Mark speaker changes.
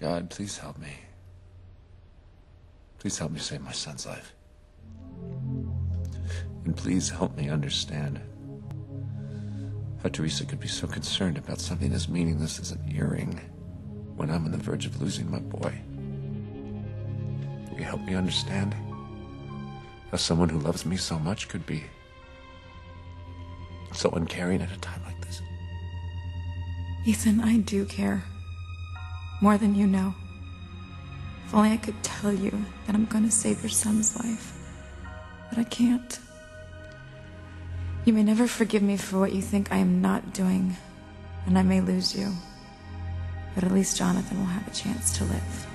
Speaker 1: God, please help me. Please help me save my son's life. And please help me understand how Theresa could be so concerned about something as meaningless as an earring when I'm on the verge of losing my boy. Will you help me understand how someone who loves me so much could be so uncaring at a time like this?
Speaker 2: Ethan, I do care. More than you know. If only I could tell you that I'm going to save your son's life. But I can't. You may never forgive me for what you think I am not doing, and I may lose you. But at least Jonathan will have a chance to live.